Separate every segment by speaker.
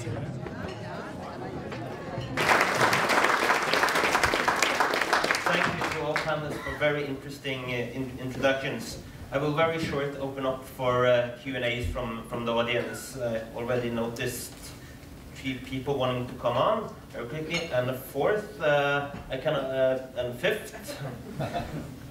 Speaker 1: Thank you to all panelists for very interesting uh, in introductions. I will very short open up for uh, Q&As from, from the audience. I already noticed three people wanting to come on very quickly, and a fourth, uh, I can, uh, and fifth.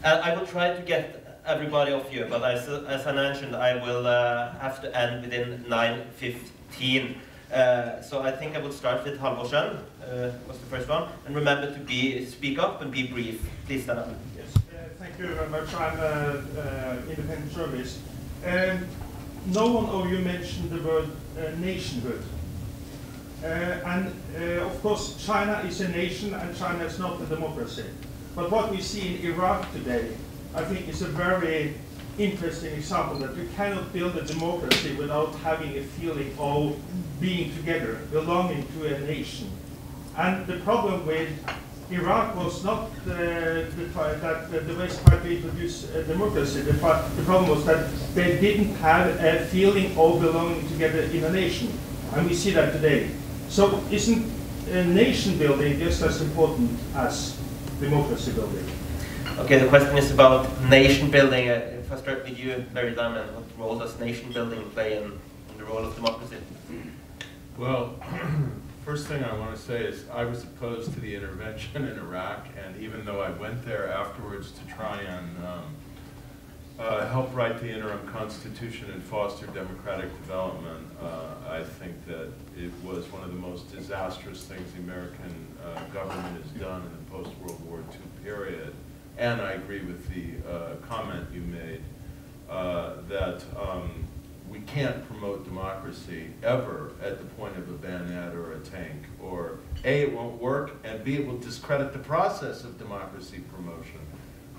Speaker 1: and I will try to get everybody of you, but as, as I mentioned, I will uh, have to end within 9.15. Uh, so I think I will start with Halvorsen, uh, was the first one. And remember to be speak up and be brief. Please stand up.
Speaker 2: Yes, uh, thank you very much. I'm an independent journalist. Um, no one of you mentioned the word uh, nationhood. Uh, and uh, of course, China is a nation and China is not a democracy. But what we see in Iraq today, I think is a very interesting example that you cannot build a democracy without having a feeling of being together, belonging to a nation. And the problem with Iraq was not uh, the, that the West tried to introduce democracy. The, the, problem was that they didn't have a feeling of belonging together in a nation. And we see that today. So isn't nation building just as important as democracy building?
Speaker 1: Okay, the question is about nation building. If I start with you, Larry Diamond, what role does nation building play in, in the role of democracy?
Speaker 3: Well, first thing I want to say is I was opposed to the intervention in Iraq, and even though I went there afterwards to try and um, uh, help write the interim constitution and foster democratic development, uh, I think that it was one of the most disastrous things the American uh, government has done in the post-World War II period. And I agree with the uh, comment you made uh, that um, we can't promote democracy ever at the point of a bayonet or a tank, or A, it won't work, and B, it will discredit the process of democracy promotion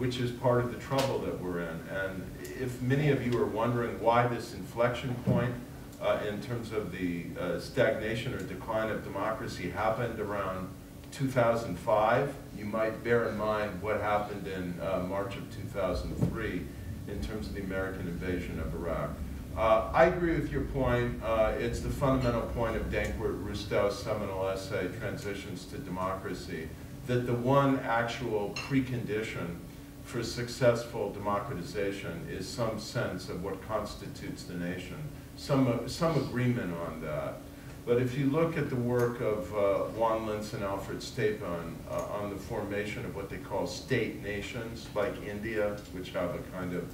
Speaker 3: which is part of the trouble that we're in. And if many of you are wondering why this inflection point uh, in terms of the uh, stagnation or decline of democracy happened around 2005, you might bear in mind what happened in uh, March of 2003 in terms of the American invasion of Iraq. Uh, I agree with your point. Uh, it's the fundamental point of Dankwart Rustow's seminal essay, Transitions to Democracy, that the one actual precondition for successful democratization is some sense of what constitutes the nation, some, some agreement on that. But if you look at the work of uh, Juan Linz and Alfred Stepan uh, on the formation of what they call state nations, like India, which have a kind of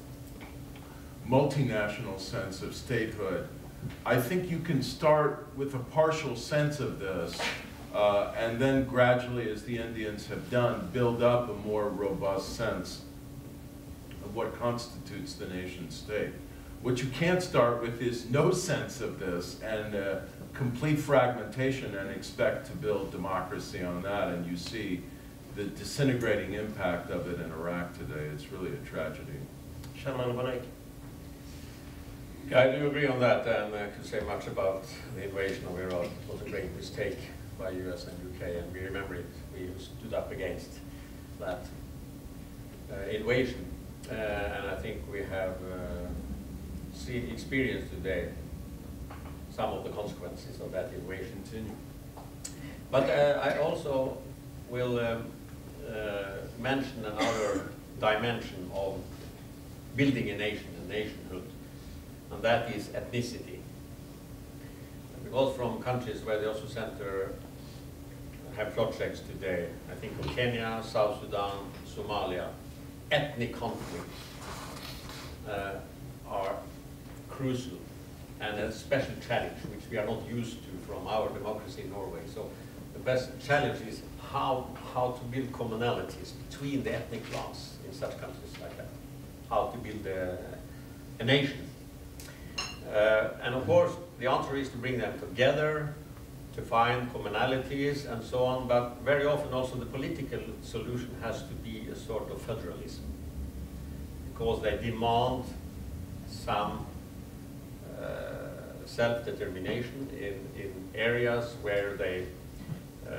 Speaker 3: multinational sense of statehood, I think you can start with a partial sense of this uh, and then gradually, as the Indians have done, build up a more robust sense of what constitutes the nation state. What you can't start with is no sense of this and uh, complete fragmentation and expect to build democracy on that. And you see the disintegrating impact of it in Iraq today. It's really a tragedy.
Speaker 1: Kjell Magne Bondevik.
Speaker 4: Yeah, I do agree on that, and I could say much about the invasion of Iraq. It was a great mistake by US and UK, and we remember it. We stood up against that uh, invasion. Uh, and I think we have uh, seen, experienced today some of the consequences of that invasion. But uh, I also will um, mention another dimension of building a nation, a nationhood, and that is ethnicity. Because from countries where the Oslo Center have projects today, I think of Kenya, South Sudan, Somalia, ethnic conflicts uh, are crucial and a special challenge which we are not used to from our democracy in Norway. So the best challenge is how, how to build commonalities between the ethnic class in such countries like that, how to build a, a nation. Uh, and of course, the answer is to bring them together, to find commonalities and so on, but very often also the political solution has to be a sort of federalism because they demand some self-determination in, in areas where they uh,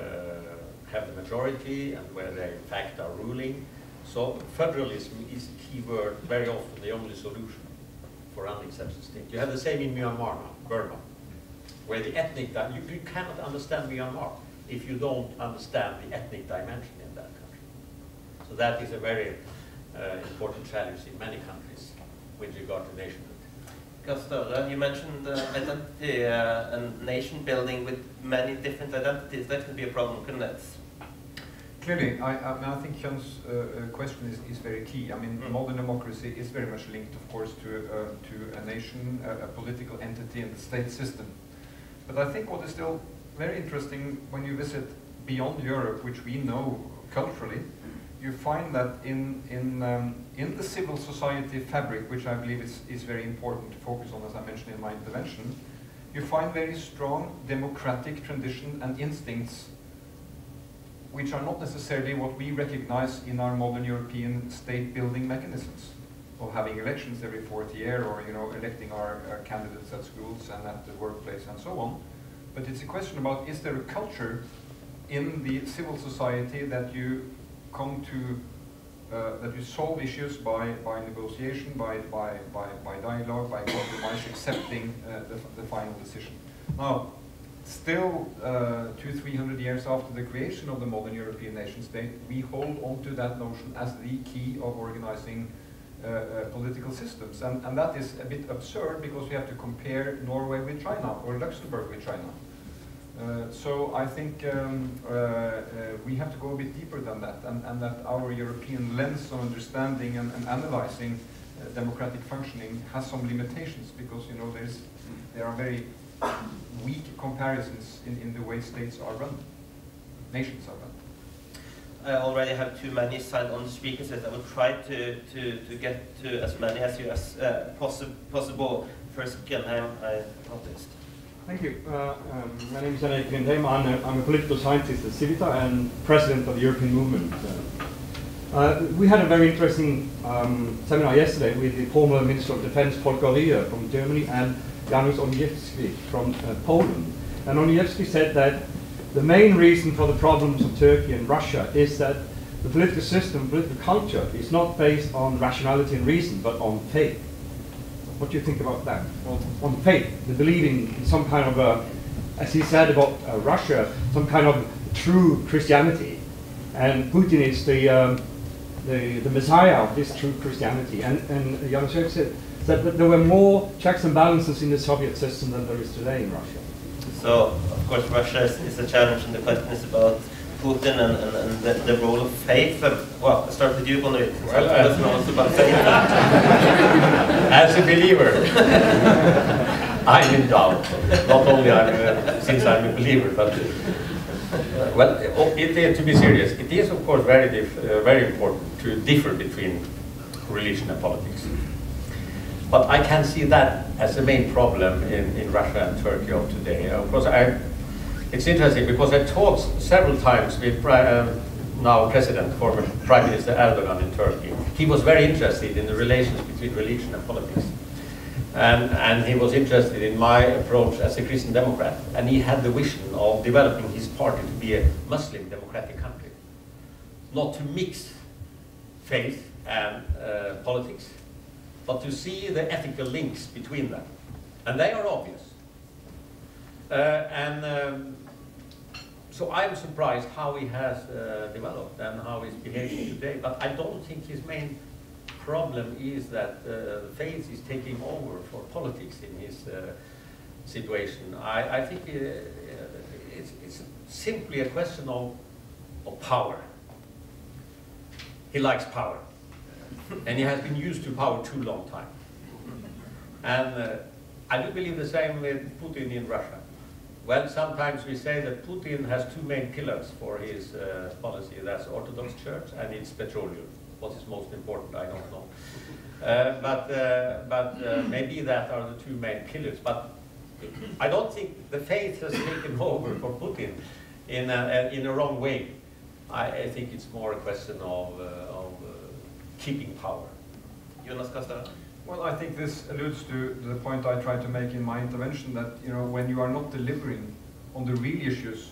Speaker 4: have the majority and where they in fact are ruling. So federalism is a key word, very often the only solution for running such a state. You have the same in Myanmar now, Burma. where the ethnic, you, you cannot understand Myanmar if you don't understand the ethnic dimension in that country. So that is a very uh, important challenge in many countries with regard to nationhood.
Speaker 1: Gahr you mentioned uh, identity uh, and nation building with many different identities. That could be a problem, couldn't it?
Speaker 5: Clearly, I, I, mean, I think Hyun's uh, uh, question is, is very key. I mean,
Speaker 1: Mm.
Speaker 5: modern democracy is very much linked, of course, to, uh, to a nation, a, a political entity, and the state system. But I think what is still very interesting when you visit beyond Europe, which we know culturally, you find that in, in, um, in the civil society fabric, which I believe is, is very important to focus on, as I mentioned in my intervention, you find very strong democratic tradition and instincts which are not necessarily what we recognize in our modern European state building mechanisms of having elections every fourth year or you know electing our, our candidates at schools and at the workplace and so on. But it's a question about is there a culture in the civil society that you come to, uh, that you solve issues by, by negotiation, by, by, by, by dialogue, by compromise, accepting uh, the, the final decision. Now, still uh, two, three hundred years after the creation of the modern European nation state, we hold on to that notion as the key of organizing uh, uh, political systems. And, and that is a bit absurd because we have to compare Norway with China or Luxembourg with China. Uh, so I think um, uh, uh, we have to go a bit deeper than that, and, and that our European lens on understanding and, and analyzing uh, democratic functioning has some limitations because you know there's there are very weak comparisons in, in the way states are run, nations are run.
Speaker 1: I already have too many signed on speakers list. I will try to, to, to get to as many as you as uh, possi possible. First, Grindheim, I noticed.
Speaker 6: Thank you. Uh, um, my name is Jan Erik Grindheim. I'm a, I'm a political scientist at Civita and president of the European Movement. Uh, we had a very interesting um, seminar yesterday with the former Minister of Defense, Volker Rühe from Germany, and Janusz Onyszkiewicz from uh, Poland. And Onyszkiewicz said that the main reason for the problems of Turkey and Russia is that the political system, political culture, is not based on rationality and reason, but on faith. What do you think about that? Well, on faith, the believing in some kind of a, as he said about uh, Russia, some kind of true Christianity, and Putin is the um, the, the messiah of this true Christianity. And and said, said that there were more checks and balances in the Soviet system than there is today in Russia.
Speaker 1: So, of course, Russia is, is a challenge, and the question is about Putin and, and, and the, the role of faith. Well, I start with you, since
Speaker 4: Well, uh,
Speaker 1: about faith.
Speaker 4: As a believer, I'm in doubt. Not only I'm, uh, since I'm a believer, but uh, well, oh, it, it, to be serious, it is of course very uh, very important to differ between religion and politics. But I can see that as the main problem in, in Russia and Turkey of today. Of course, I, it's interesting because I talked several times with um, now President, former Prime Minister Erdogan in Turkey. He was very interested in the relations between religion and politics. And, and he was interested in my approach as a Christian Democrat. And he had the vision of developing his party to be a Muslim democratic country. Not to mix faith and uh, politics, but to see the ethical links between them. And they are obvious. Uh, and um, so I'm surprised how he has uh, developed and how he's behaving today. But I don't think his main problem is that uh, faith is taking over for politics in his uh, situation. I, I think uh, it's, it's simply a question of, of power. He likes power. and he has been used to power too long time. And uh, I do believe the same with Putin in Russia. Well, sometimes we say that Putin has two main pillars for his uh, policy. That's Orthodox Church and it's petroleum. What is most important, I don't know. Uh, but uh, but uh, maybe that are the two main pillars. But I don't think the faith has taken over for Putin in a, in a wrong way. I, I think it's more a question of, uh, of uh, keeping power.
Speaker 1: Jonas Gahr
Speaker 5: Well, I think this alludes to the point I tried to make in my intervention that you know when you are not delivering on the real issues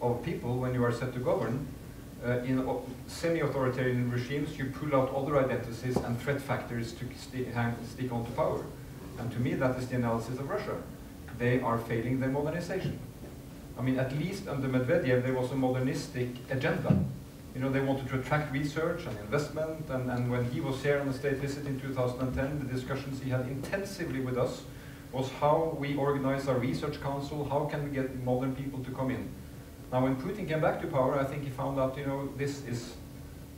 Speaker 5: of people when you are set to govern, uh, in semi-authoritarian regimes you pull out other identities and threat factors to hang, stick onto power. And to me that is the analysis of Russia. they are failing their modernization. I mean, at least under Medvedev, there was a modernistic agenda. You know, they wanted to attract research and investment, and, and when he was here on the state visit in 2010, the discussions he had intensively with us was how we organize our research council, how can we get modern people to come in. Now, when Putin came back to power, I think he found out, you know, this is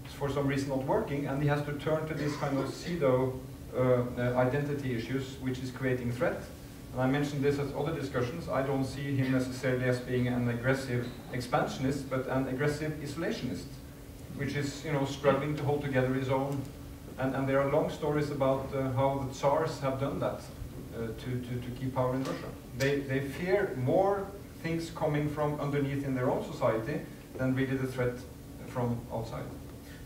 Speaker 5: for some reason not working, and he has to turn to this kind of pseudo uh, uh, identity issues, which is creating threat. And I mentioned this at other discussions. I don't see him necessarily as being an aggressive expansionist, but an aggressive isolationist, which is, you know, struggling to hold together his own. And, and there are long stories about uh, how the Tsars have done that uh, to, to, to keep power in Russia. They, they fear more things coming from underneath in their own society than really the threat from outside.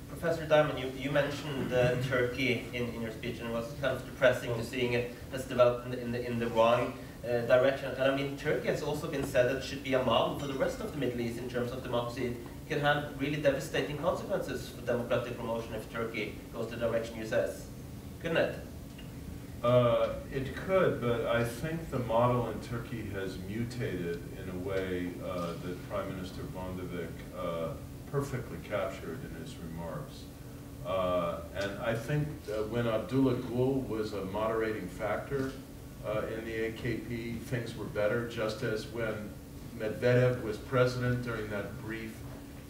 Speaker 1: Professor Diamond, you, you mentioned uh, Turkey in, in your speech, and it was kind of depressing to seeing it has developed in the, in the, in the wrong uh, direction. And I mean, Turkey has also been said that it should be a model for the rest of the Middle East in terms of democracy. It can have really devastating consequences for democratic promotion if Turkey goes the direction you says. Couldn't it?
Speaker 3: Uh, it could, but I think the model in Turkey has mutated in a way uh, that Prime Minister Bondevik uh, perfectly captured in his remarks. Uh, and I think when Abdullah Gül was a moderating factor uh, in the AKP, things were better, just as when Medvedev was president during that brief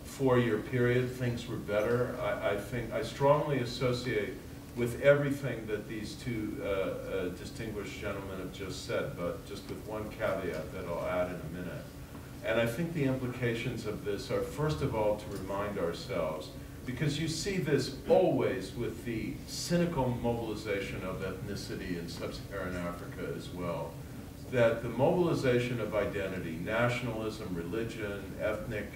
Speaker 3: four-year period, things were better. I, I think, I strongly associate with everything that these two uh, uh, distinguished gentlemen have just said, but just with one caveat that I'll add in a minute. And I think the implications of this are, first of all, to remind ourselves, because you see this always with the cynical mobilization of ethnicity in sub-Saharan Africa as well, that the mobilization of identity, nationalism, religion, ethnic,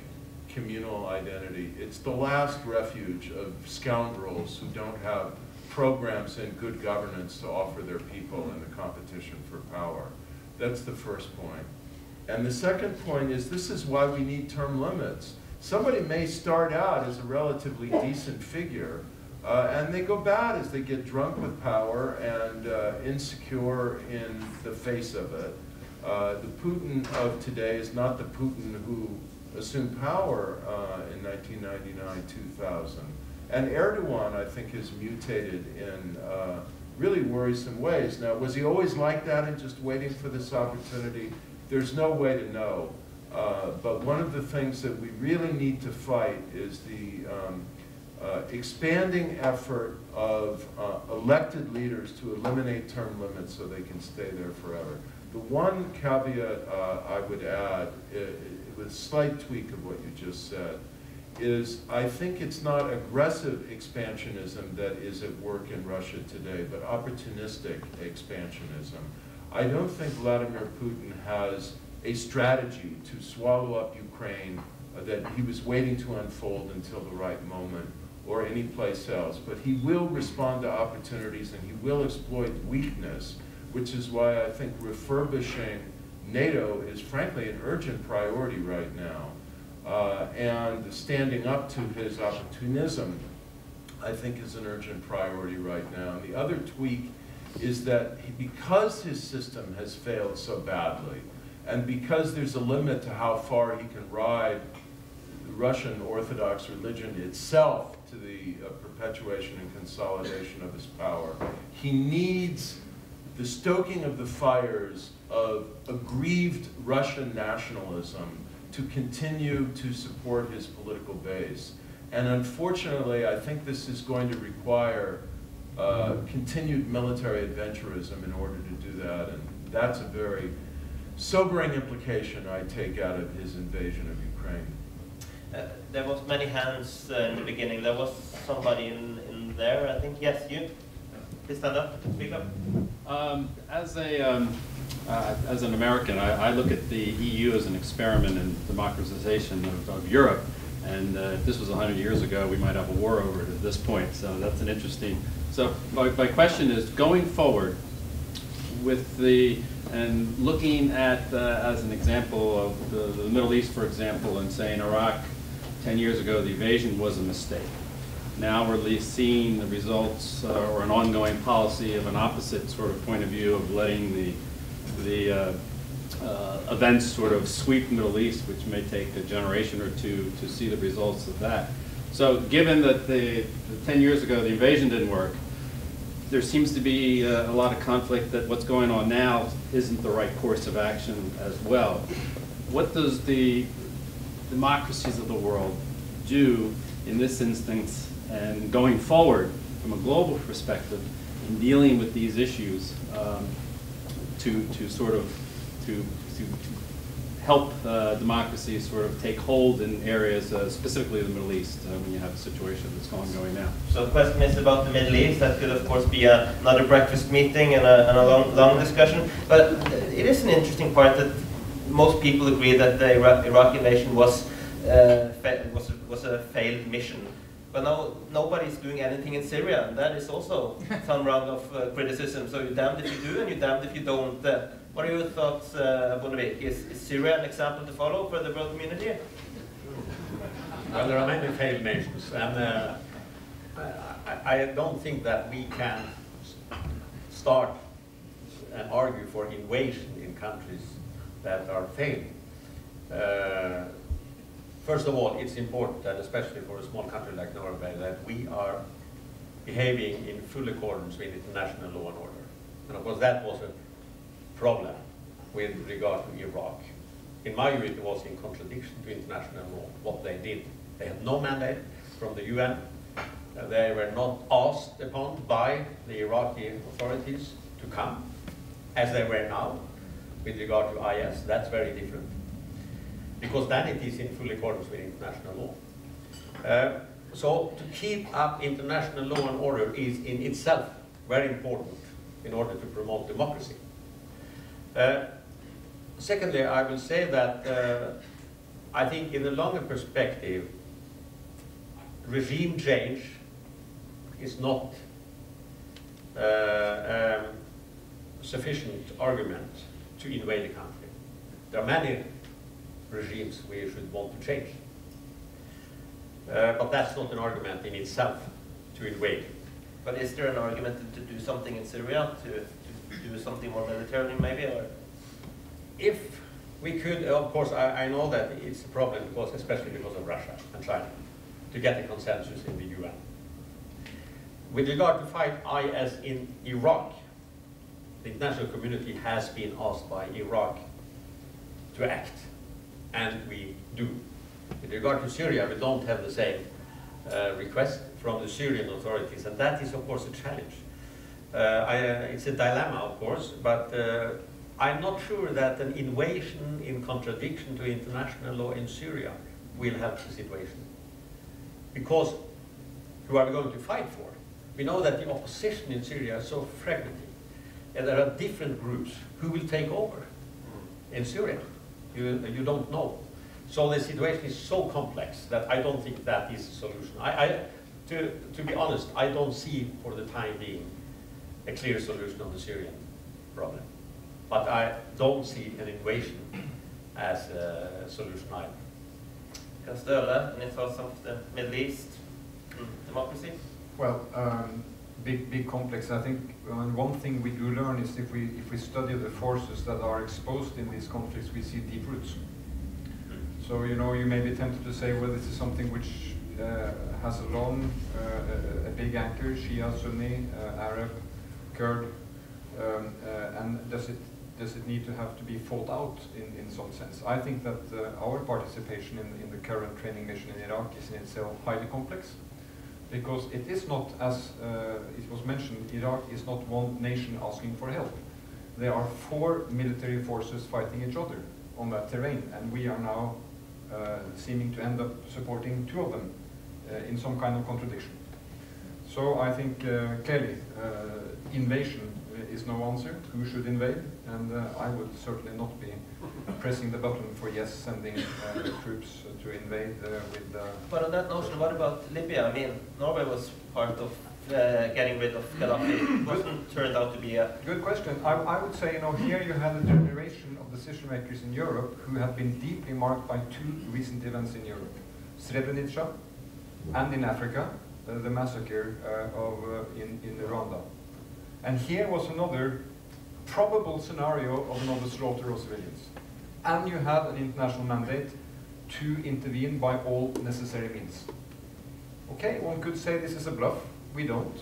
Speaker 3: communal identity, it's the last refuge of scoundrels who don't have programs and good governance to offer their people in the competition for power. That's the first point. And the second point is this is why we need term limits. Somebody may start out as a relatively decent figure, uh, and they go bad as they get drunk with power and uh, insecure in the face of it. Uh, the Putin of today is not the Putin who assumed power uh, in 1999-2000. And Erdogan, I think, has mutated in uh, really worrisome ways. Now, was he always like that and just waiting for this opportunity? There's no way to know. Uh, but one of the things that we really need to fight is the um, uh, expanding effort of uh, elected leaders to eliminate term limits so they can stay there forever. The one caveat uh, I would add, with a slight tweak of what you just said, is I think it's not aggressive expansionism that is at work in Russia today, but opportunistic expansionism. I don't think Vladimir Putin has a strategy to swallow up Ukraine uh, that he was waiting to unfold until the right moment or any place else. But he will respond to opportunities and he will exploit weakness, which is why I think refurbishing NATO is frankly an urgent priority right now. Uh, and standing up to his opportunism, I think is an urgent priority right now. And the other tweak is that he, because his system has failed so badly, and because there's a limit to how far he can ride the Russian Orthodox religion itself to the uh, perpetuation and consolidation of his power, he needs the stoking of the fires of aggrieved Russian nationalism to continue to support his political base. And unfortunately, I think this is going to require uh, continued military adventurism in order to do that. And that's a very sobering implication I take out of his invasion of Ukraine.
Speaker 1: Uh, there was many hands uh, in the beginning. There was somebody in, in there, I think. Yes, you. Please stand up, speak up.
Speaker 7: Um, as a um, uh, as an American, I, I, look at the EU as an experiment in democratization of, of Europe. And uh, if this was 100 years ago, we might have a war over it at this point. So that's an interesting. So my, my question is, going forward with the, and looking at, uh, as an example of the, the Middle East, for example, and saying Iraq 10 years ago, the invasion was a mistake. Now we're seeing the results uh, or an ongoing policy of an opposite sort of point of view of letting the the uh, uh, events sort of sweep the Middle East, which may take a generation or two to see the results of that. So given that the, the 10 years ago the invasion didn't work, there seems to be uh, a lot of conflict that what's going on now isn't the right course of action as well. What does the democracies of the world do in this instance and going forward from a global perspective in dealing with these issues um, to, to sort of to, to, to help uh, democracies sort of take hold in areas, uh, specifically the Middle East, uh, when you have a situation that's going going now.
Speaker 1: So the question is about the Middle East. That could, of course, be a, another breakfast meeting and a, and a long, long discussion. But it is an interesting part that most people agree that the Iraq, Iraq invasion was, uh, was, a, was a failed mission. But now nobody's doing anything in Syria, and that is also some round of uh, criticism. So you're damned if you do, and you're damned if you don't. What are your thoughts, uh? Is, is Syria an example to follow for the world community?
Speaker 4: Well, there are many failed nations, and uh, I, I don't think that we can start and argue for invasion in countries that are failing. Uh, first of all, it's important, and especially for a small country like Norway, that we are behaving in full accordance with international law and order. And of course, that was a problem with regard to Iraq. In my view, it was in contradiction to international law, what they did. They had no mandate from the UN. They were not asked upon by the Iraqi authorities to come, as they were now, with regard to IS. That's very different. Because then it is in full accordance with international law. Uh, so to keep up international law and order is in itself very important in order to promote democracy. Uh, secondly, I will say that uh, I think in the longer perspective, regime change is not uh, um, sufficient argument to invade a country. There are many regimes we should want to change. Uh, but that's not an argument in itself to invade.
Speaker 1: But is there an argument to, do something in Syria, to do something more militarily maybe? Or?
Speaker 4: If we could, of course, I, I know that it's a problem, because, especially because of Russia and China, to get a consensus in the UN. With regard to fight IS in Iraq, the international community has been asked by Iraq to act, and we do. With regard to Syria, we don't have the same uh, request from the Syrian authorities, and that is, of course, a challenge. Uh, I, uh, it's a dilemma, of course, but uh, I'm not sure that an invasion in contradiction to international law in Syria will help the situation. Because who are we going to fight for? We know that the opposition in Syria is so fragmented, and there are different groups who will take over in Syria. You, you don't know. So the situation is so complex that I don't think that is a solution. I, I, to, to be honest, I don't see for the time being a clear solution on the Syrian problem. But I don't see an invasion as a solution either.
Speaker 1: Gahr Støre, any thoughts of the Middle East mm, democracy?
Speaker 5: Well, um, big, big complex. I think one thing we do learn is if we, if we study the forces that are exposed in these conflicts, we see deep roots. So, you know, you may be tempted to say, well, this is something which uh, has a long, uh, a, a, big anchor, Shia, Sunni, uh, Arab, Kurd, um, uh, and does it does it need to have to be fought out in, in some sense? I think that uh, our participation in, in the current training mission in Iraq is in itself highly complex because it is not, as uh, it was mentioned, Iraq is not one nation asking for help. There are four military forces fighting each other on that terrain, and we are now uh, seeming to end up supporting two of them uh, in some kind of contradiction. So I think uh, clearly invasion is no answer. Who should invade? And I would certainly not be pressing the button for yes, sending troops to invade with.
Speaker 1: but on that notion, what about Libya? I mean, Norway was part of uh, getting rid of Gaddafi wasn't turned out to be a...
Speaker 5: Good question. I, I, would say, you know, here you have a generation of decision makers in Europe who have been deeply marked by two recent events in Europe. Srebrenica and in Africa, uh, the massacre uh, of, uh, in, in Rwanda. And here was another probable scenario of another slaughter of civilians. And you had an international mandate to intervene by all necessary means. Okay, one could say this is a bluff. We don't.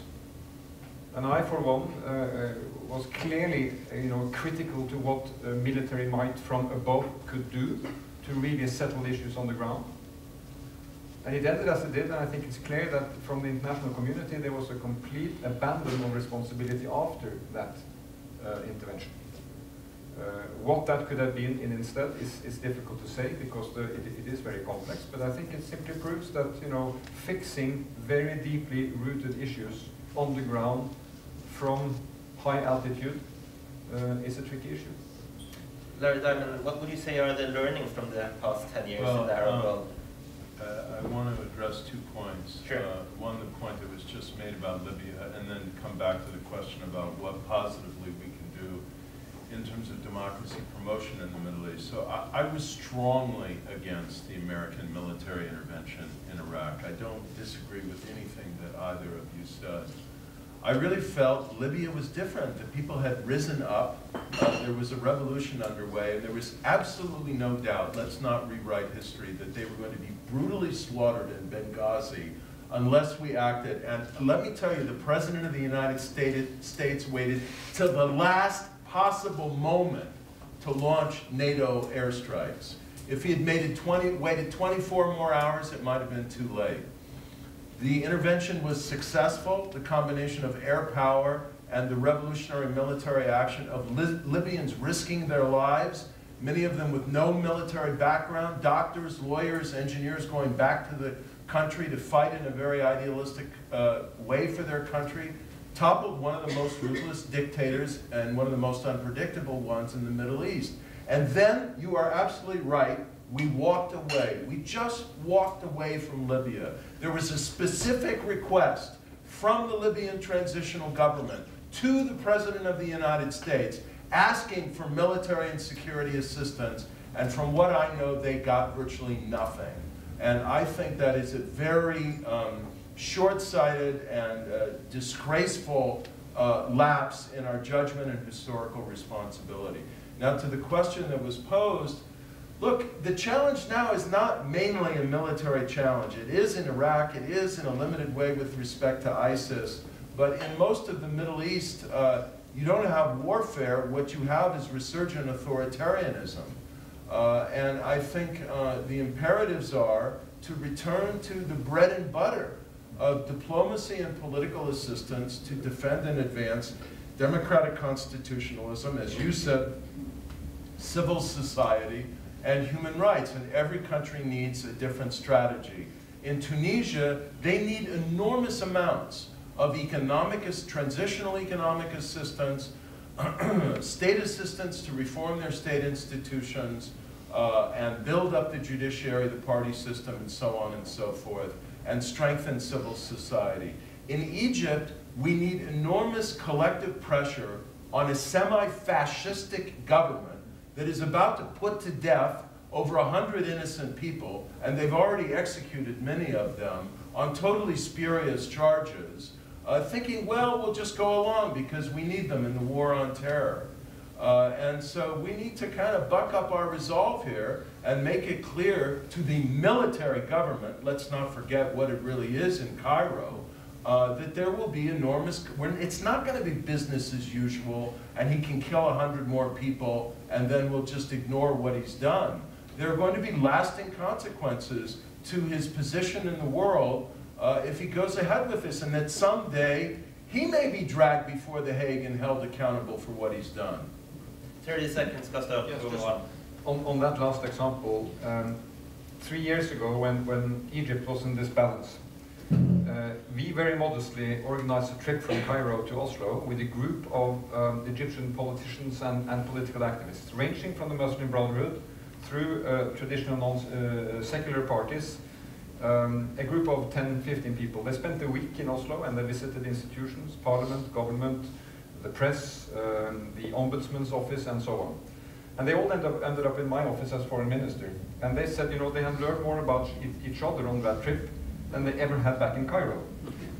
Speaker 5: And I, for one, uh, uh, was clearly, uh, you know, critical to what uh, military might from above could do to really settle issues on the ground. And it ended as it did, and I think it's clear that from the international community there was a complete abandon of responsibility after that uh, intervention. Uh, what that could have been in instead is, is difficult to say because the, it, it is very complex, but I think it simply proves that you know fixing very deeply rooted issues on the ground from high altitude uh, is a tricky issue.
Speaker 1: Larry Diamond, what would you say are the learnings from the past 10 years
Speaker 3: Well,
Speaker 1: in the Arab
Speaker 3: um,
Speaker 1: world?
Speaker 3: Uh, I want to address two points.
Speaker 1: Sure.
Speaker 3: Uh, One, the point that was just made about Libya, and then come back to the question about what positively we can do in terms of democracy promotion in the Middle East. So I, I was strongly against the American military intervention in Iraq. I don't disagree with anything that either of you said. I really felt Libya was different. The people had risen up. Uh, there was a revolution underway, and there was absolutely no doubt, let's not rewrite history, that they were going to be brutally slaughtered in Benghazi unless we acted. And let me tell you, the President of the United States, waited till the last possible moment to launch NATO airstrikes. If he had made it 20, waited 24 more hours, it might have been too late. The intervention was successful, the combination of air power and the revolutionary military action of Li Libyans risking their lives, many of them with no military background, doctors, lawyers, engineers going back to the country to fight in a very idealistic uh, way for their country, toppled one of the most ruthless dictators and one of the most unpredictable ones in the Middle East. And then, you are absolutely right, we walked away. We just walked away from Libya. There was a specific request from the Libyan transitional government to the President of the United States asking for military and security assistance, and from what I know, they got virtually nothing. And I think that is a very um, short-sighted and uh, disgraceful uh, lapse in our judgment and historical responsibility. Now, to the question that was posed, Look, the challenge now is not mainly a military challenge. It is in Iraq, it is in a limited way with respect to ISIS, but in most of the Middle East, uh, you don't have warfare. What you have is resurgent authoritarianism. Uh, and I think uh, the imperatives are to return to the bread and butter of diplomacy and political assistance to defend and advance democratic constitutionalism, as you said, civil society, and human rights, and every country needs a different strategy. In Tunisia, they need enormous amounts of economic, transitional economic assistance, state assistance to reform their state institutions, uh, and build up the judiciary, the party system, and so on and so forth, and strengthen civil society. In Egypt, we need enormous collective pressure on a semi-fascistic government that is about to put to death over 100 innocent people, and they've already executed many of them on totally spurious charges, uh, thinking, well, we'll just go along because we need them in the war on terror. Uh, and so we need to kind of buck up our resolve here and make it clear to the military government, let's not forget what it really is in Cairo, uh, that there will be enormous, when it's not going to be business as usual and he can kill 100 more people and then we'll just ignore what he's done. There are going to be lasting consequences to his position in the world uh, if he goes ahead with this and that someday he may be dragged before The Hague and held accountable for what he's done.
Speaker 1: 30 seconds, Gustav.
Speaker 5: Yes,
Speaker 1: Go
Speaker 5: just
Speaker 1: on.
Speaker 5: on, on that last example, um, three years ago when, when Egypt was in this balance, uh, we very modestly organized a trip from Cairo to Oslo with a group of um, Egyptian politicians and, and political activists, ranging from the Muslim Brotherhood through uh, traditional non, uh, secular parties, um, a group of 10, 15 people. They spent a week in Oslo and they visited institutions, parliament, government, the press, um, the ombudsman's office, and so on. And they all ended up, ended up in my office as foreign minister. And they said, you know, they had learned more about each other on that trip than they ever had back in Cairo.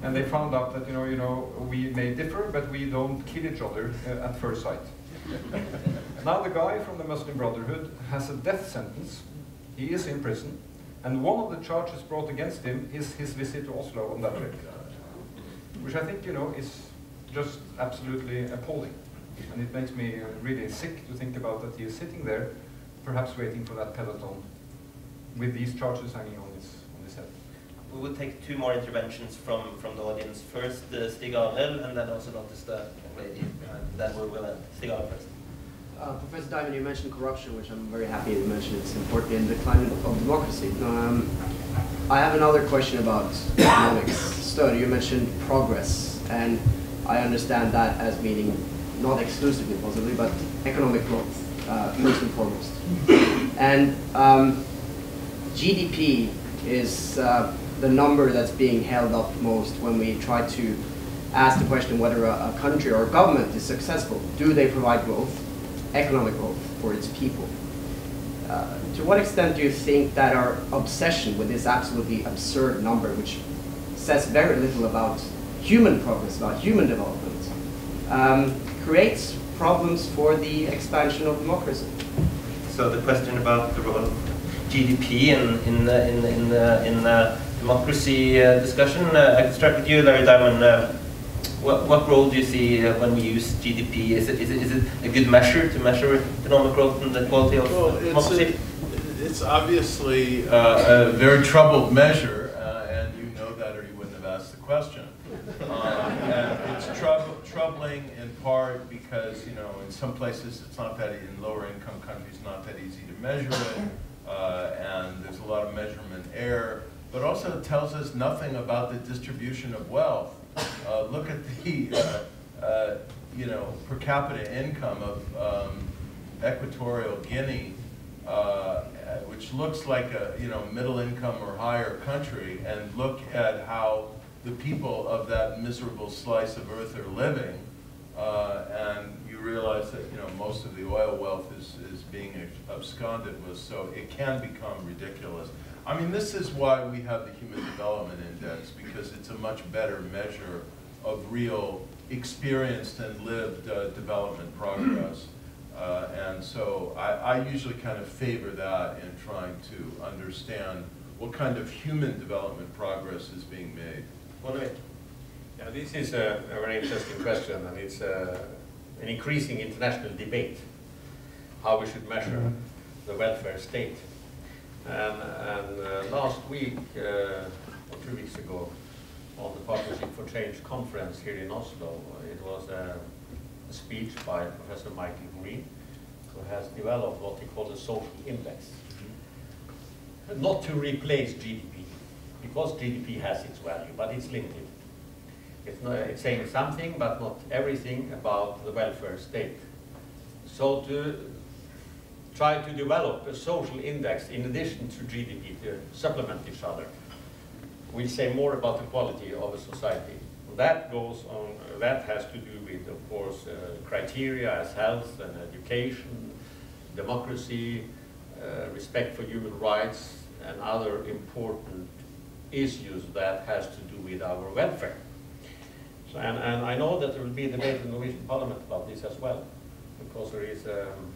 Speaker 5: And they found out that, you know, you know, we may differ, but we don't kill each other uh, at first sight. now the guy from the Muslim Brotherhood has a death sentence. He is in prison. And one of the charges brought against him is his visit to Oslo on that trip. Which I think, you know, is just absolutely appalling. And it makes me uh, really sick to think about that he is sitting there, perhaps waiting for that peloton with these charges hanging on his, on his head.
Speaker 1: We will take two more interventions from, from the audience. First, uh, Stig Arild, and then also notice the lady behind. Then we will end. Stig Arild first.
Speaker 8: Uh, Professor Diamond, you mentioned corruption, which I'm very happy you mentioned. It's important in the climate of democracy. Um, I have another question about economics. Støre, you mentioned progress, and I understand that as meaning not exclusively possibly, but economic growth, uh, first and foremost. And um, GDP is uh, the number that's being held up most when we try to ask the question whether a, a country or a government is successful. Do they provide growth, economic growth for its people? Uh, to what extent do you think that our obsession with this absolutely absurd number, which says very little about human progress, about human development, um, creates problems for the expansion of democracy?
Speaker 1: So the question about the role of GDP in in the in the, in the, in the democracy uh, discussion, uh, I can start with you, Larry Diamond. What, what role do you see uh, when we use GDP? Is it, is, it, is it a good measure to measure economic growth and the quality of
Speaker 3: Well, it's,
Speaker 1: democracy?
Speaker 3: a- it's obviously uh, a very troubled measure, uh, and you know that or you wouldn't have asked the question. Um, And it's troub- troubling in part because, you know, in some places, it's not that, in lower income countries, not that easy to measure it, uh, and there's a lot of measurement error, but also it tells us nothing about the distribution of wealth. Uh, Look at the, uh, uh, you know, per capita income of um, Equatorial Guinea, uh, which looks like a, you know, middle income or higher country, and look at how the people of that miserable slice of earth are living, uh, and you realize that, you know, most of the oil wealth is, is being absconded with, so it can become ridiculous. I mean, this is why we have the Human Development Index, because it's a much better measure of real experienced and lived uh, development progress. Uh, and so I, I usually kind of favor that in trying to understand what kind of human development progress is being made.
Speaker 1: One minute.
Speaker 4: Yeah, this is a, a very interesting question, and it's uh, an increasing international debate how we should measure the welfare state. And, and uh, last week, uh, or two weeks ago, on the Partnership for Change conference here in Oslo, it was a, a speech by Professor Michael Green, who has developed what he calls a social index. Not to replace GDP, because GDP has its value, but it's limited. It's, not, it's saying something, but not everything about the welfare state. So to try to develop a social index in addition to GDP to supplement each other will say more about the quality of a society. That goes on, that has to do with, of course, uh, criteria as health and education, democracy, uh, respect for human rights, and other important issues that has to do with our welfare. So, and, and I know that there will be a debate in the Norwegian Parliament about this as well, because there is um,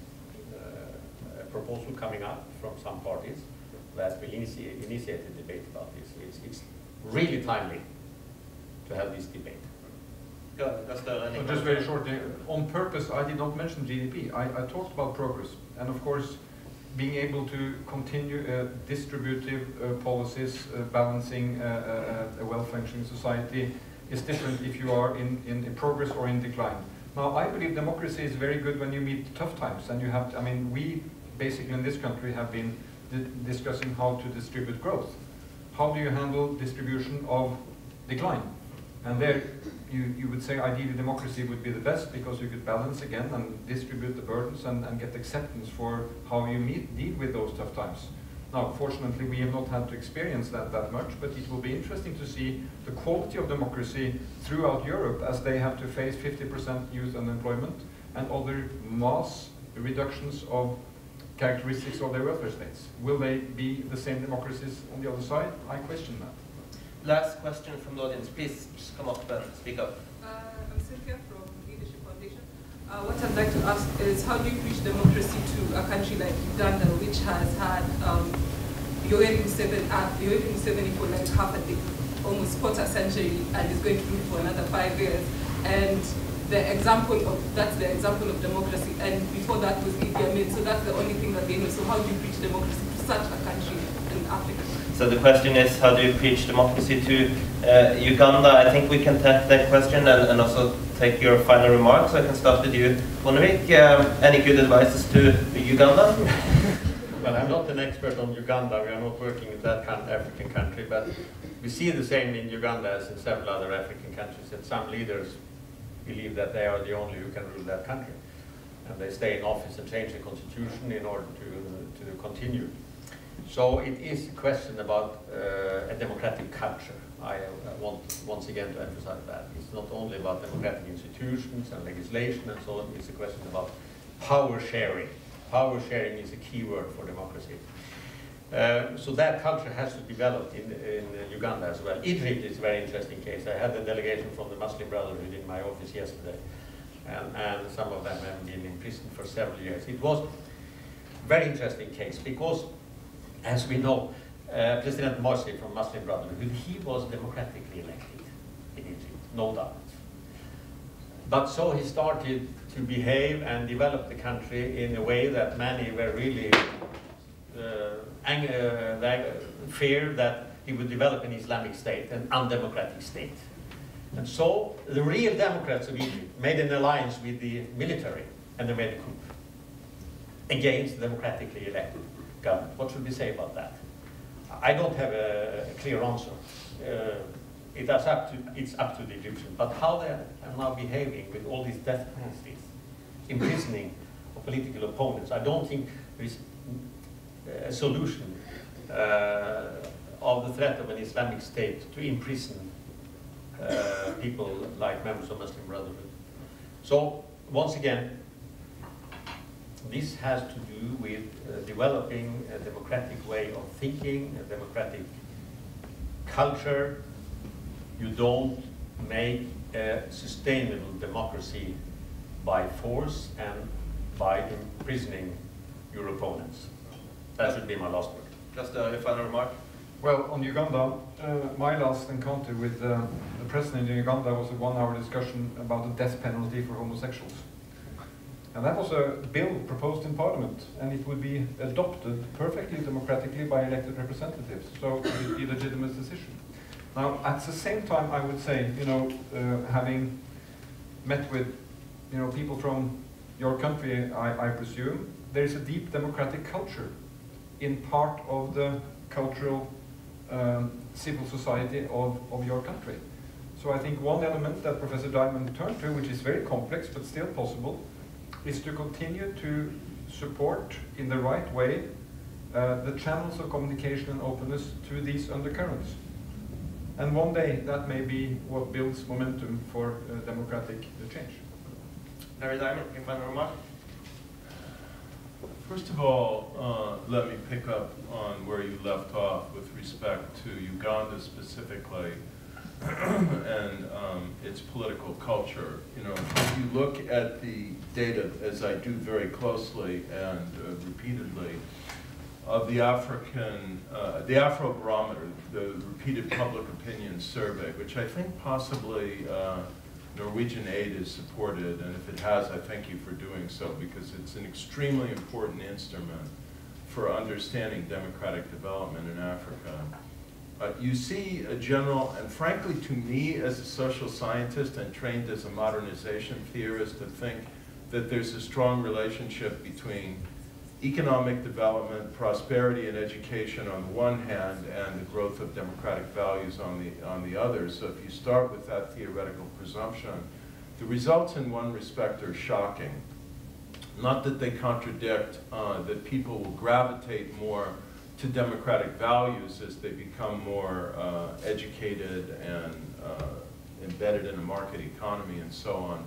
Speaker 4: proposal coming up from some parties that will initiate, initiate a debate about this. It's, it's really timely to have this debate.
Speaker 1: Go, go Støre, any
Speaker 5: So just very shortly, on purpose, I did not mention GDP. I, I talked about progress, and of course, being able to continue uh, distributive uh, policies, uh, balancing uh, uh, a well-functioning society is different if you are in, in, in progress or in decline. Now, I believe democracy is very good when you meet tough times, and you have, to, I mean, we basically in this country have been di discussing how to distribute growth. How do you handle distribution of decline? And there, you, you would say ideally democracy would be the best because you could balance again and distribute the burdens and, and get acceptance for how you meet, deal with those tough times. Now, fortunately, we have not had to experience that that much, but it will be interesting to see the quality of democracy throughout Europe as they have to face 50% youth unemployment and other mass reductions of characteristics of their welfare states. Will they be the same democracies on the other side? I question that.
Speaker 1: Last question from the audience. Please just come up and speak up.
Speaker 9: Uh, I'm Cynthia from Leadership Foundation. Uh, what I'd like to ask is how do you preach democracy to a country like Uganda, which has had um, Yoweri Museveni, uh, Yoweri Museveni for like half a decade, almost quarter century, and is going to rule for another five years. And the example of that's the example of democracy. And before that was Idi Amin. So that's the only thing that they know. So how do you preach democracy to such a country in Africa?
Speaker 1: So the question is, how do you preach democracy to uh, Uganda? I think we can take that question and, and also take your final remarks. I can start with you, Bondevik. Um, any good advices to Uganda?
Speaker 4: Well, I'm not an expert on Uganda. We are not working in that kind of African country, but we see the same in Uganda as in several other African countries, that some leaders believe that they are the only who can rule that country. And they stay in office and change the constitution in order to, to continue. So it is a question about uh, a democratic culture. I uh, want once again to emphasize that. It's not only about democratic institutions and legislation and so on, it's a question about power sharing. Power sharing is a key word for democracy. Uh, so that culture has to develop in, in Uganda as well. Egypt is a very interesting case. I had a delegation from the Muslim Brotherhood in my office yesterday, and, and some of them have been in prison for several years. It was a very interesting case because, as we know, uh, President Morsi from Muslim Brotherhood, he was democratically elected in Egypt, no doubt. But so he started to behave and develop the country in a way that many were really fear that he would develop an Islamic state, an undemocratic state. And so the real Democrats of Egypt made an alliance with the military and they made a coup against the democratically elected government. What should we say about that? I don't have a, a clear answer. Uh, it is up to, it's up to the Egyptians. But how they are now behaving with all these death penalties, imprisoning of political opponents, I don't think there is a solution uh, of the threat of an Islamic state to imprison uh, people like members of Muslim Brotherhood. So once again, this has to do with uh, developing a democratic way of thinking, a democratic culture. You don't make a sustainable democracy by force and by imprisoning your opponents. That should be my last word.
Speaker 1: Just a final remark.
Speaker 5: Well, on Uganda, uh, my last encounter with uh, the president in Uganda was a one-hour discussion about the death penalty for homosexuals. And that was a bill proposed in parliament, and it would be adopted perfectly democratically by elected representatives. So it would be a legitimate decision. Now, at the same time, I would say, you know, uh, having met with, you know, people from your country, I, I presume, there is a deep democratic culture in part of the cultural um, civil society of, of your country. So I think one element that Professor Diamond turned to, which is very complex but still possible, is to continue to support in the right way uh, the channels of communication and openness to these undercurrents. And one day that may be what builds momentum for uh, democratic change.
Speaker 1: Larry Diamond, your final remark?
Speaker 3: First of all, uh, let me pick up on where you left off with respect to Uganda specifically and um, its political culture. You know, if you look at the data, as I do very closely and uh, repeatedly, of the African, uh, the Afrobarometer, the repeated public opinion survey, which I think possibly uh, Norwegian aid is supported, and if it has, I thank you for doing so, because it's an extremely important instrument for understanding democratic development in Africa. Uh, you see a general, and frankly to me as a social scientist and trained as a modernization theorist, to think that there's a strong relationship between economic development, prosperity and education on the one hand, and the growth of democratic values on the, on the other. So if you start with that theoretical presumption, the results in one respect are shocking. Not that they contradict uh, that people will gravitate more to democratic values as they become more uh, educated and uh, embedded in a market economy and so on.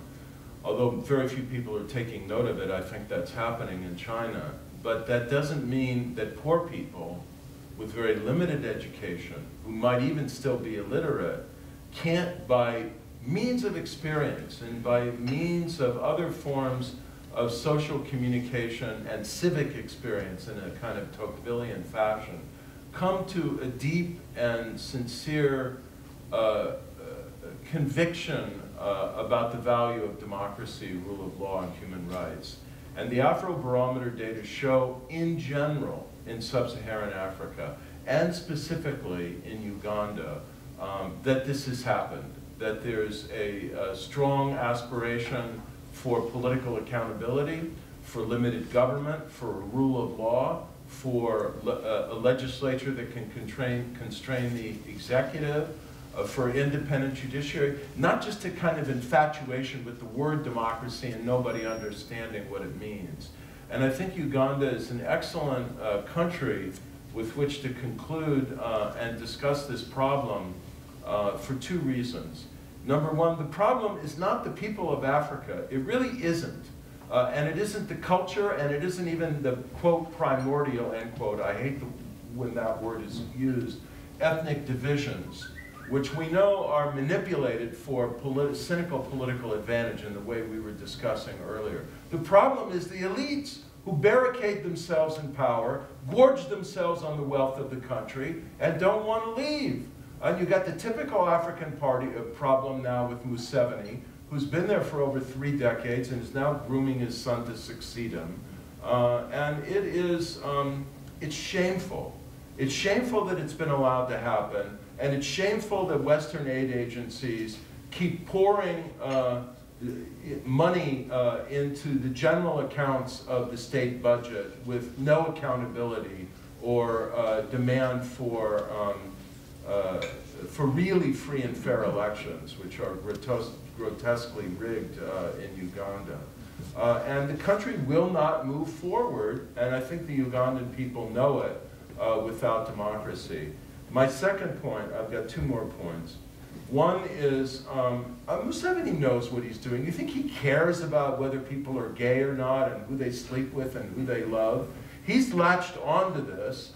Speaker 3: Although very few people are taking note of it, I think that's happening in China. But that doesn't mean that poor people with very limited education, who might even still be illiterate, can't by means of experience and by means of other forms of social communication and civic experience in a kind of Tocquevillian fashion, come to a deep and sincere uh, uh, conviction uh, about the value of democracy, rule of law, and human rights. And the Afrobarometer data show, in general, in sub-Saharan Africa, and specifically in Uganda, um, that this has happened, that there's a, a strong aspiration for political accountability, for limited government, for rule of law, for le uh, a legislature that can constrain, constrain the executive, for independent judiciary, not just a kind of infatuation with the word democracy and nobody understanding what it means. And I think Uganda is an excellent uh, country with which to conclude uh, and discuss this problem uh, for two reasons. Number one, the problem is not the people of Africa. It really isn't. Uh, and it isn't the culture, and it isn't even the, quote, primordial, end quote, I hate the, when that word is used, ethnic divisions, which we know are manipulated for politi cynical political advantage in the way we were discussing earlier. The problem is the elites who barricade themselves in power, gorge themselves on the wealth of the country, and don't want to leave. And you've got the typical African party problem now with Museveni, who's been there for over three decades and is now grooming his son to succeed him. Uh, and it is, um, it's shameful. It's shameful that it's been allowed to happen, and it's shameful that Western aid agencies keep pouring uh, money uh, into the general accounts of the state budget with no accountability or uh, demand for um, uh, for really free and fair elections, which are grotesquely rigged uh, in Uganda. Uh, and the country will not move forward, and I think the Ugandan people know it, without democracy. My second point, I've got two more points. One is, um, uh, Museveni knows what he's doing. You think he cares about whether people are gay or not and who they sleep with and who they love? He's latched onto this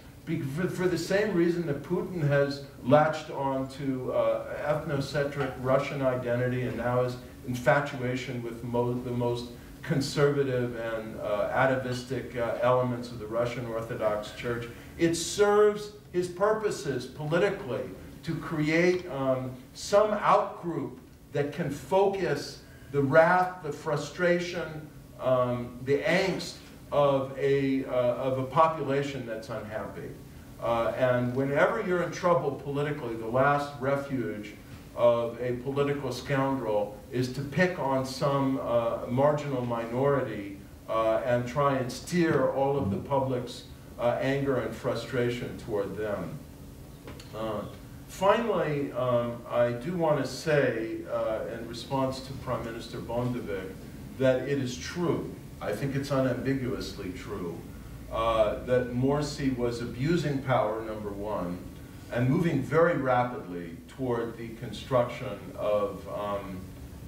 Speaker 3: for, for the same reason that Putin has latched onto uh, ethnocentric Russian identity and now his infatuation with mo the most conservative and uh, atavistic uh, elements of the Russian Orthodox Church. It serves his purposes politically to create um, some outgroup that can focus the wrath, the frustration, um, the angst of a, uh, of a population that's unhappy. Uh, and whenever you're in trouble politically, the last refuge of a political scoundrel is to pick on some uh, marginal minority uh, and try and steer all of the public's uh, anger and frustration toward them. Uh, finally, um, I do want to say, uh, in response to Prime Minister Bondevik, that it is true I think it's unambiguously true, uh, that Morsi was abusing power, number one, and moving very rapidly toward the construction of um,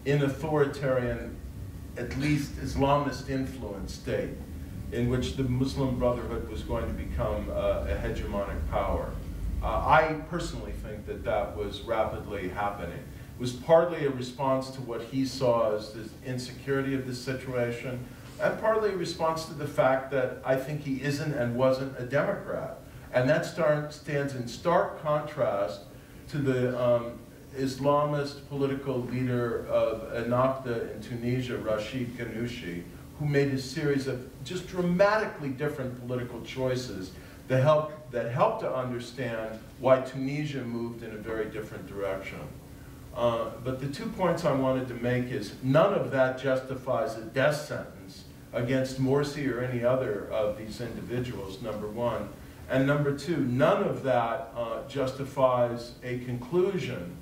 Speaker 3: an authoritarian, at least Islamist influenced state, in which the Muslim Brotherhood was going to become uh, a hegemonic power. Uh, I personally think that that was rapidly happening. It was partly a response to what he saw as the insecurity of the situation, and partly a response to the fact that I think he isn't and wasn't a Democrat. And that start, stands in stark contrast to the um, Islamist political leader of Ennahda in Tunisia, Rashid Ghannouchi, who made a series of just dramatically different political choices that helped, that helped to understand why Tunisia moved in a very different direction. Uh, but the two points I wanted to make is none of that justifies a death sentence against Morsi or any other of these individuals, number one. And number two, none of that uh, justifies a conclusion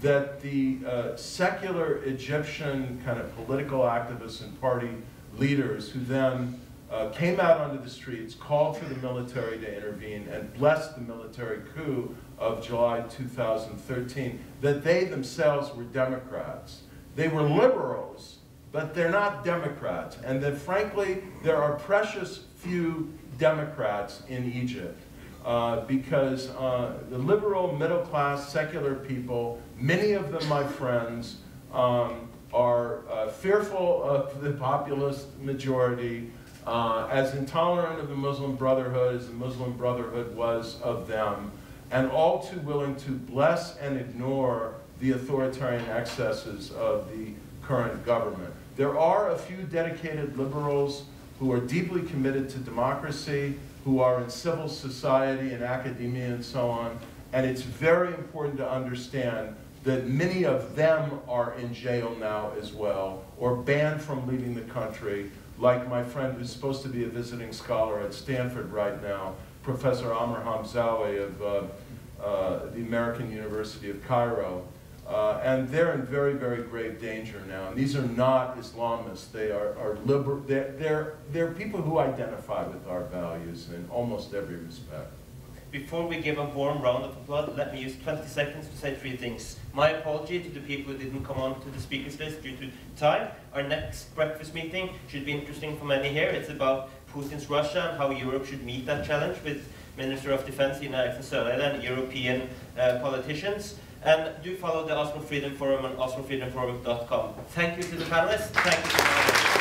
Speaker 3: that the uh, secular Egyptian kind of political activists and party leaders who then uh, came out onto the streets, called for the military to intervene, and blessed the military coup of July 2013, that they themselves were Democrats. They were liberals but they're not Democrats. And that frankly, there are precious few Democrats in Egypt. Uh, because uh, the liberal, middle class, secular people, many of them my friends, um, are uh, fearful of the populist majority, uh, as intolerant of the Muslim Brotherhood as the Muslim Brotherhood was of them, and all too willing to bless and ignore the authoritarian excesses of the current government. There are a few dedicated liberals who are deeply committed to democracy, who are in civil society and academia and so on, and it's very important to understand that many of them are in jail now as well, or banned from leaving the country, like my friend who's supposed to be a visiting scholar at Stanford right now, Professor Amr Hamzawy of uh, uh, the American University of Cairo. Uh, and they're in very, very grave danger now. And these are not Islamists. They are, are they're, they're, they're people who identify with our values in almost every respect.
Speaker 1: Before we give a warm round of applause, let me use 20 seconds to say three things. My apology to the people who didn't come on to the speakers list due to time. Our next breakfast meeting should be interesting for many here. It's about Putin's Russia and how Europe should meet that challenge with Minister of Defense Ine Eriksen and European uh, politicians. And do follow the Oslo Freedom Forum on oslofreedomforum.com. Thank you to the panelists. Thank you